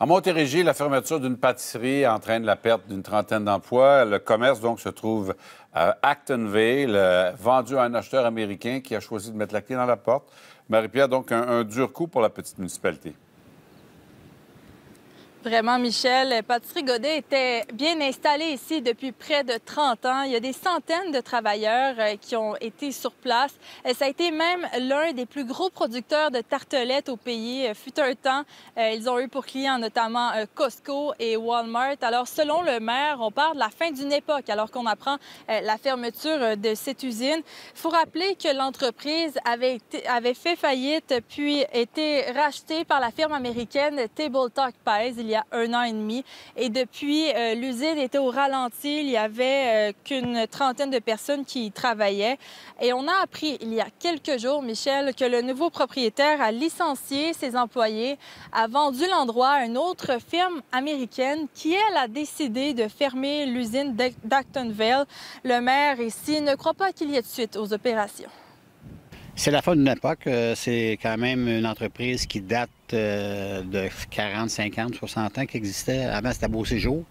En Montérégie, la fermeture d'une pâtisserie entraîne la perte d'une trentaine d'emplois. Le commerce, donc, se trouve à Actonville, euh, vendu à un acheteur américain qui a choisi de mettre la clé dans la porte. Marie-Pierre, donc, un dur coup pour la petite municipalité. Vraiment, Michel. Patrick Godet était bien installé ici depuis près de 30 ans. Il y a des centaines de travailleurs euh, qui ont été sur place. Euh, ça a été même l'un des plus gros producteurs de tartelettes au pays. Euh, fut un temps, ils ont eu pour clients notamment Costco et Walmart. Alors, selon le maire, on parle de la fin d'une époque alors qu'on apprend la fermeture de cette usine. Il faut rappeler que l'entreprise avait, fait faillite puis été rachetée par la firme américaine Table Talk Pies il y a un an et demi. Et depuis, euh, l'usine était au ralenti. Il y avait euh, qu'une trentaine de personnes qui y travaillaient. Et on a appris il y a quelques jours, Michel, que le nouveau propriétaire a licencié ses employés, a vendu l'endroit à une autre firme américaine qui, elle, a décidé de fermer l'usine d'Actonville. Le maire ici ne croit pas qu'il y ait de suite aux opérations. C'est la fin d'une époque. Euh, c'est quand même une entreprise qui date euh, de 40, 50, 60 ans qui existait. Avant, c'était Beau Séjour.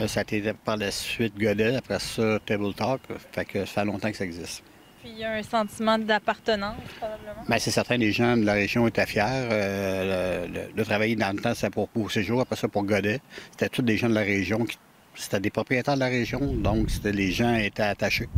Euh, ça a été par la suite Godet, après ça, Table Talk. Fait que ça fait longtemps que ça existe. Puis il y a un sentiment d'appartenance, probablement. Bien, c'est certain, les gens de la région étaient fiers. de travailler dans le temps, c'était pour Beau Séjour, après ça pour Godet. C'était tous des gens de la région. C'était des propriétaires de la région, donc les gens étaient attachés.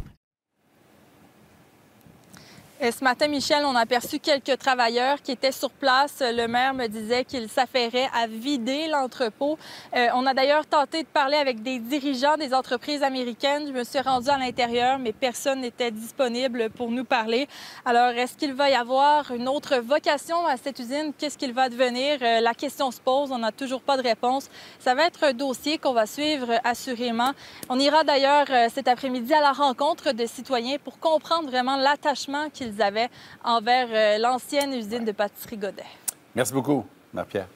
Et ce matin, Michel, on a aperçu quelques travailleurs qui étaient sur place. Le maire me disait qu'il s'affairait à vider l'entrepôt. Euh, on a d'ailleurs tenté de parler avec des dirigeants des entreprises américaines. Je me suis rendue à l'intérieur, mais personne n'était disponible pour nous parler. Alors, est-ce qu'il va y avoir une autre vocation à cette usine? Qu'est-ce qu'il va devenir? Euh, la question se pose. On n'a toujours pas de réponse. Ça va être un dossier qu'on va suivre assurément. On ira d'ailleurs euh, cet après-midi à la rencontre de citoyens pour comprendre vraiment l'attachement qu'ils avaient envers euh, l'ancienne usine de pâtisserie Godet. Merci beaucoup, Marie-Pierre.